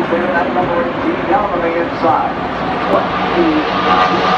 there. Number 18 down on the inside. One, two, three.